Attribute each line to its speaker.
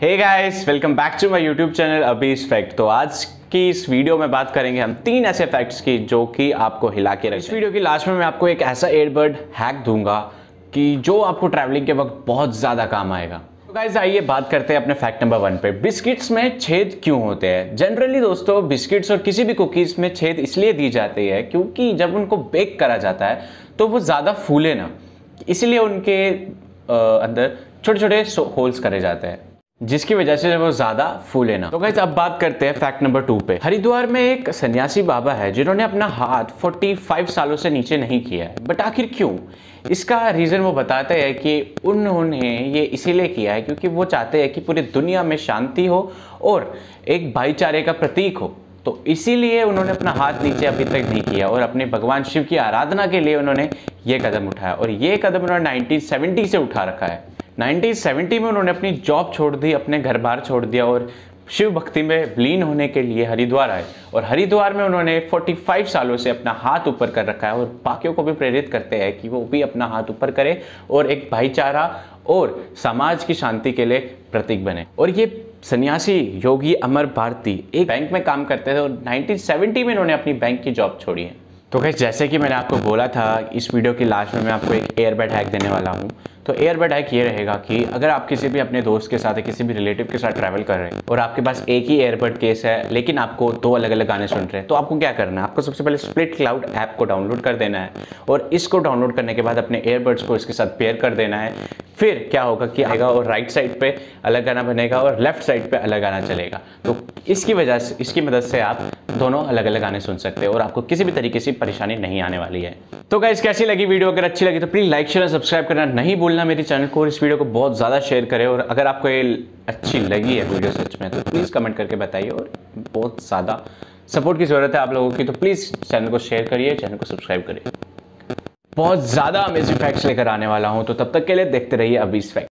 Speaker 1: Hey guys welcome back to my YouTube channel Abis fact तो आज की इस वीडियो में बात करेंगे हम तीन ऐसे फैक्ट्स की जो कि आपको हिला के रख इस वीडियो की लास्ट में मैं आपको एक ऐसा एयरबड हैक दूँगा कि जो आपको ट्रैवलिंग के वक्त बहुत ज़्यादा काम आएगा। तो गाइज़ आइए बात करते हैं अपने फैक्ट नंबर वन पे। बिस्किट्स में छेद क्यों होते हैं? जनरली दोस्तों बिस्किट्स और किसी भी कुकीज़ में छेद इसलिए दी जाती है क्योंकि जब उनको बेक करा जाता है तो वो ज़्यादा फूले ना। इसलिए उनके अंदर छोटे छोटे होल्स करे जाते हैं। जिसकी वजह से वो ज़्यादा फूले ना। तो गाइज़ अब बात करते हैं फैक्ट नंबर टू पे। हरिद्वार में एक सन्यासी बाबा है, जिन्होंने अपना हाथ 45 सालों से नीचे नहीं किया है। बट आखिर क्यों? इसका रीज़न वो बताते हैं कि उन्होंने ये इसीलिए किया है क्योंकि वो चाहते हैं कि पूरी दुनिया में शांति हो और एक भाईचारे का प्रतीक हो। तो इसीलिए उन्होंने अपना हाथ नीचे अभी तक नहीं किया और अपने भगवान शिव की आराधना के लिए उन्होंने ये कदम उठाया। और ये कदम उन्होंने 1970 से उठा रखा है। 1970 में उन्होंने अपनी जॉब छोड़ दी, अपने घर बार छोड़ दिया और शिव भक्ति में विलीन होने के लिए हरिद्वार आए। और हरिद्वार में उन्होंने 45 सालों से अपना हाथ ऊपर कर रखा है और बाकियों को भी प्रेरित करते हैं कि वो भी अपना हाथ ऊपर करें और एक भाईचारा और समाज की शांति के लिए प्रतीक बने। और ये सन्यासी योगी अमर भारती एक बैंक में काम करते थे और 1970 में उन्होंने अपनी बैंक की जॉब छोड़ी है। तो कैसे जैसे कि मैंने आपको बोला था, इस वीडियो की लास्ट में मैं आपको एक एयरबैड हैक देने वाला हूँ। तो एयरबड हैक ये रहेगा कि अगर आप किसी भी अपने दोस्त के साथ या किसी भी रिलेटिव के साथ ट्रैवल कर रहे हैं और आपके पास एक ही एयरबड केस है, लेकिन आपको दो अलग अलग गाने सुन रहे हैं तो आपको क्या करना है? आपको सबसे पहले स्प्लिट क्लाउड ऐप को डाउनलोड कर देना है और इसको डाउनलोड करने के बाद अपने एयरबड्स को इसके साथ पेयर कर देना है। फिर क्या होगा कि आएगा और राइट साइड पे अलग गाना बनेगा और लेफ़्ट साइड पे अलग गाना चलेगा। तो इसकी वजह से इसकी मदद से आप दोनों अलग अलग गाने सुन सकते हैं और आपको किसी भी तरीके से परेशानी नहीं आने वाली है। तो गाइज़ कैसी लगी वीडियो? अगर अच्छी लगी तो प्लीज़ लाइक शेयर सब्सक्राइब करना नहीं भूलना मेरे चैनल को और इस वीडियो को बहुत ज़्यादा शेयर करें और अगर आपको ये अच्छी लगी है वीडियो सच में तो प्लीज़ कमेंट करके बताइए और बहुत ज़्यादा सपोर्ट की ज़रूरत है आप लोगों की तो प्लीज़ चैनल को शेयर करिए चैनल को सब्सक्राइब करिए। बहुत ज़्यादा अमेजिंग फैक्ट्स लेकर आने वाला हूँ तो तब तक के लिए देखते रहिए अभी इस फैक्ट